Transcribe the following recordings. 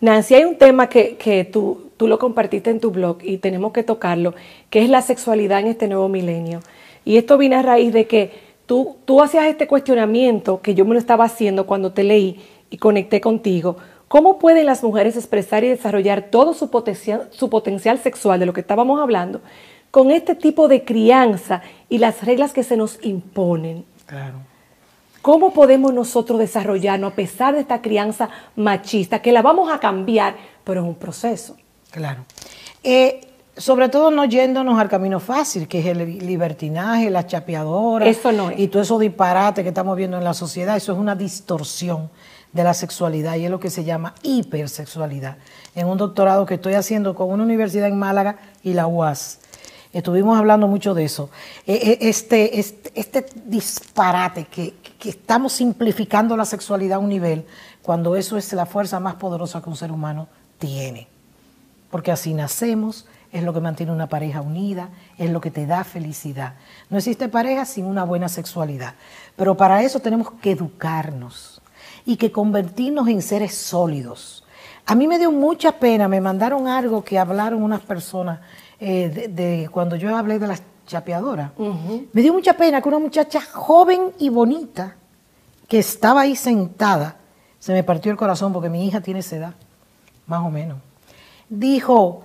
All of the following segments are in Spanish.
Nancy, hay un tema que, que tú, tú lo compartiste en tu blog y tenemos que tocarlo, que es la sexualidad en este nuevo milenio. Y esto viene a raíz de que tú, tú hacías este cuestionamiento que yo me lo estaba haciendo cuando te leí y conecté contigo. ¿Cómo pueden las mujeres expresar y desarrollar todo su potencial, su potencial sexual de lo que estábamos hablando con este tipo de crianza y las reglas que se nos imponen? Claro. ¿Cómo podemos nosotros desarrollarnos a pesar de esta crianza machista, que la vamos a cambiar, pero es un proceso? Claro. Eh, sobre todo no yéndonos al camino fácil, que es el libertinaje, la chapeadora. Eso no es. Y todo eso disparate que estamos viendo en la sociedad, eso es una distorsión de la sexualidad y es lo que se llama hipersexualidad. En un doctorado que estoy haciendo con una universidad en Málaga y la UAS. Estuvimos hablando mucho de eso. Eh, eh, este, este, este disparate que, que estamos simplificando la sexualidad a un nivel cuando eso es la fuerza más poderosa que un ser humano tiene. Porque así nacemos, es lo que mantiene una pareja unida, es lo que te da felicidad. No existe pareja sin una buena sexualidad. Pero para eso tenemos que educarnos y que convertirnos en seres sólidos. A mí me dio mucha pena, me mandaron algo que hablaron unas personas eh, de, de, cuando yo hablé de la chapeadora. Uh -huh. Me dio mucha pena que una muchacha joven y bonita que estaba ahí sentada, se me partió el corazón porque mi hija tiene esa edad, más o menos. Dijo,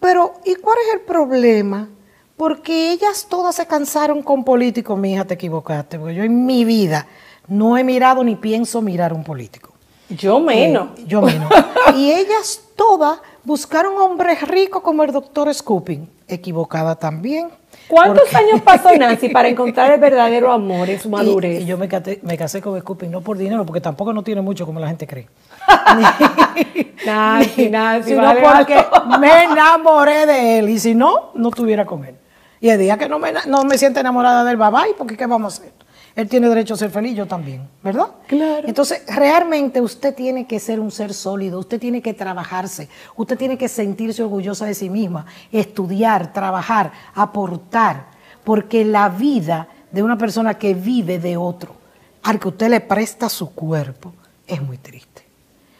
pero ¿y cuál es el problema? Porque ellas todas se cansaron con políticos, mi hija, te equivocaste, porque yo en mi vida no he mirado ni pienso mirar un político. Yo menos. Eh, yo menos. y ellas todas buscaron hombres ricos como el doctor Scooping. Equivocada también. ¿Cuántos porque... años pasó Nancy para encontrar el verdadero amor en su madurez? Y, y yo me casé, me casé, con Scooping no por dinero, porque tampoco no tiene mucho como la gente cree. Nancy, Nancy, sino vale porque me enamoré de él. Y si no, no estuviera con él. Y el día que no me, no me siento enamorada del babay, porque ¿qué vamos a hacer? Él tiene derecho a ser feliz, yo también, ¿verdad? Claro. Entonces, realmente usted tiene que ser un ser sólido, usted tiene que trabajarse, usted tiene que sentirse orgullosa de sí misma, estudiar, trabajar, aportar, porque la vida de una persona que vive de otro, al que usted le presta su cuerpo, es muy triste.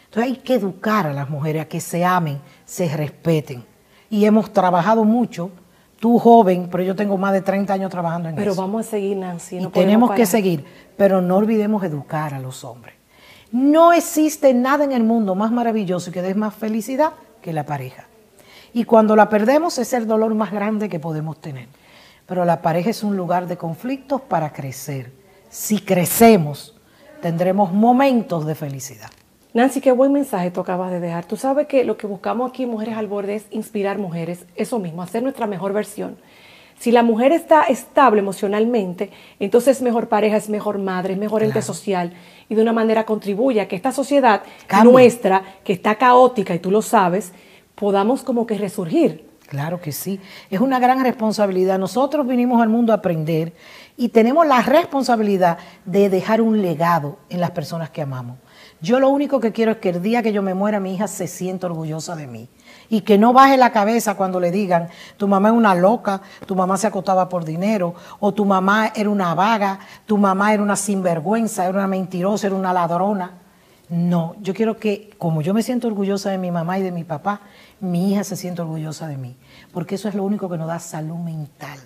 Entonces hay que educar a las mujeres a que se amen, se respeten. Y hemos trabajado mucho tú joven, pero yo tengo más de 30 años trabajando en pero eso. Pero vamos a seguir, Nancy. No y tenemos que seguir, pero no olvidemos educar a los hombres. No existe nada en el mundo más maravilloso y que dé más felicidad que la pareja. Y cuando la perdemos es el dolor más grande que podemos tener. Pero la pareja es un lugar de conflictos para crecer. Si crecemos, tendremos momentos de felicidad. Nancy, qué buen mensaje tú acabas de dejar. Tú sabes que lo que buscamos aquí, Mujeres al Borde, es inspirar mujeres, eso mismo, hacer nuestra mejor versión. Si la mujer está estable emocionalmente, entonces es mejor pareja, es mejor madre, es mejor claro. ente social y de una manera contribuye a que esta sociedad nuestra, que está caótica y tú lo sabes, podamos como que resurgir. Claro que sí, es una gran responsabilidad. Nosotros vinimos al mundo a aprender y tenemos la responsabilidad de dejar un legado en las personas que amamos. Yo lo único que quiero es que el día que yo me muera mi hija se sienta orgullosa de mí y que no baje la cabeza cuando le digan tu mamá es una loca, tu mamá se acostaba por dinero o tu mamá era una vaga, tu mamá era una sinvergüenza, era una mentirosa, era una ladrona. No, yo quiero que como yo me siento orgullosa de mi mamá y de mi papá, mi hija se sienta orgullosa de mí, porque eso es lo único que nos da salud mental.